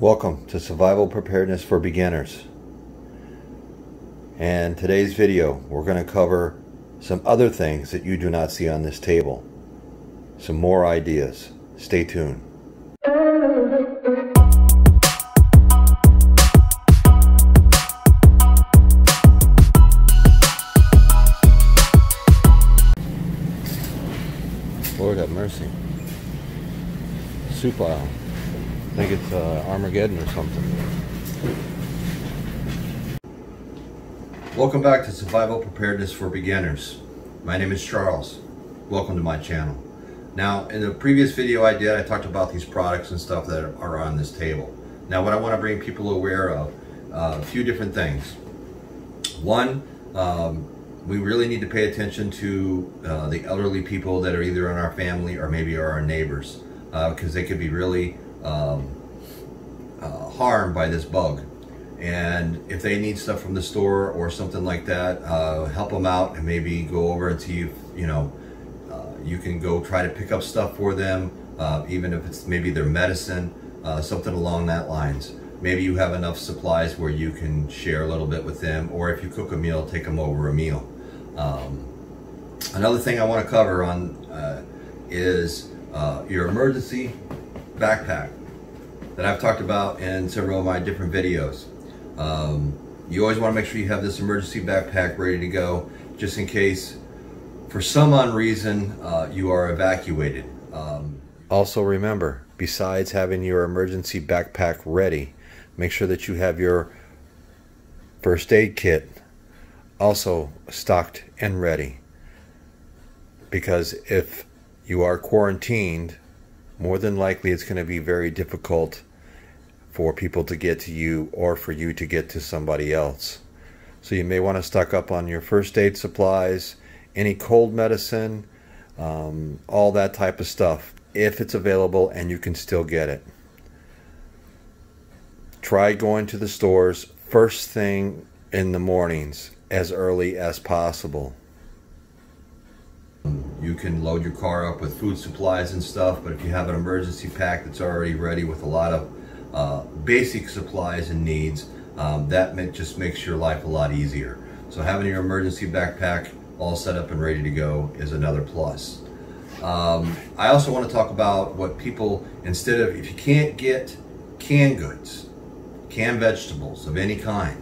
Welcome to Survival Preparedness for Beginners. And today's video, we're going to cover some other things that you do not see on this table. Some more ideas. Stay tuned. Lord have mercy. Soup aisle. I think it's uh, Armageddon or something. Welcome back to Survival Preparedness for Beginners. My name is Charles. Welcome to my channel. Now, in the previous video I did, I talked about these products and stuff that are on this table. Now, what I want to bring people aware of, uh, a few different things. One, um, we really need to pay attention to uh, the elderly people that are either in our family or maybe are our neighbors because uh, they could be really um, uh, by this bug. And if they need stuff from the store or something like that, uh, help them out and maybe go over and see if, you know, uh, you can go try to pick up stuff for them, uh, even if it's maybe their medicine, something along that lines maybe you have enough supplies where you can share a little bit with them or if you cook a meal take them over a meal um, another thing I want to cover on uh, is uh, your emergency backpack that I've talked about in several of my different videos um, you always want to make sure you have this emergency backpack ready to go just in case for some unreason uh, you are evacuated um, also remember besides having your emergency backpack ready make sure that you have your first aid kit also stocked and ready. Because if you are quarantined, more than likely it's going to be very difficult for people to get to you or for you to get to somebody else. So you may want to stock up on your first aid supplies, any cold medicine, um, all that type of stuff, if it's available and you can still get it try going to the stores first thing in the mornings as early as possible. You can load your car up with food supplies and stuff, but if you have an emergency pack that's already ready with a lot of uh, basic supplies and needs, um, that just makes your life a lot easier. So having your emergency backpack all set up and ready to go is another plus. Um, I also want to talk about what people, instead of, if you can't get canned goods, canned vegetables of any kind.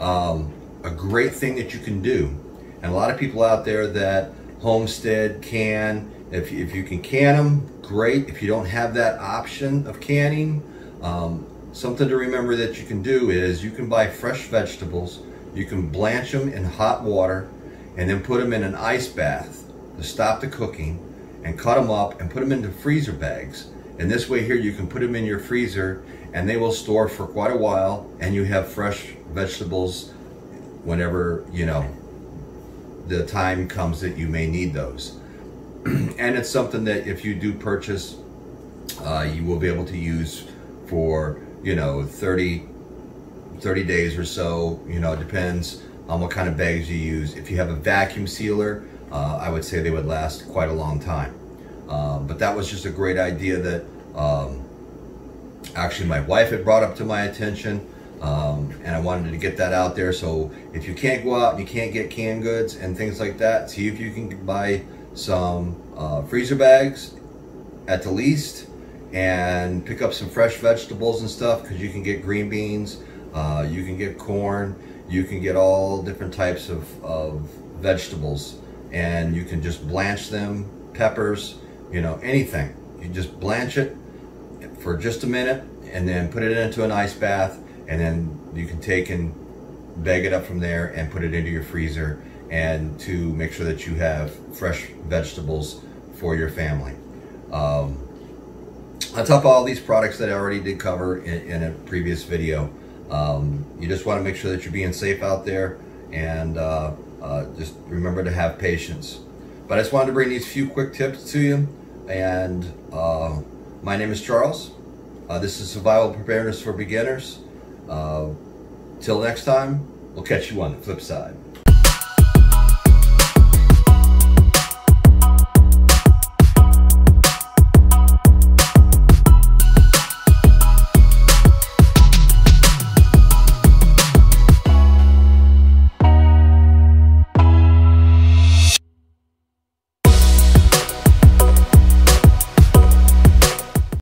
Um, a great thing that you can do, and a lot of people out there that homestead can, if, if you can can them, great. If you don't have that option of canning, um, something to remember that you can do is you can buy fresh vegetables, you can blanch them in hot water, and then put them in an ice bath to stop the cooking, and cut them up and put them into freezer bags. And this way here you can put them in your freezer and they will store for quite a while and you have fresh vegetables whenever you know the time comes that you may need those. And it's something that if you do purchase uh, you will be able to use for you know 30 30 days or so you know it depends on what kind of bags you use. If you have a vacuum sealer uh, I would say they would last quite a long time. Uh, but that was just a great idea that um, actually my wife had brought up to my attention um, and I wanted to get that out there. So if you can't go out and you can't get canned goods and things like that, see if you can buy some uh, freezer bags at the least and pick up some fresh vegetables and stuff because you can get green beans, uh, you can get corn, you can get all different types of, of vegetables and you can just blanch them, peppers, you know, anything. You just blanch it for just a minute and then put it into an ice bath and then you can take and bag it up from there and put it into your freezer and to make sure that you have fresh vegetables for your family. Um, on top of all these products that I already did cover in, in a previous video, um, you just want to make sure that you're being safe out there and uh, uh, just remember to have patience. But I just wanted to bring these few quick tips to you and uh, my name is Charles. Uh, this is Survival Preparedness for Beginners. Uh, till next time, we'll catch you on the flip side.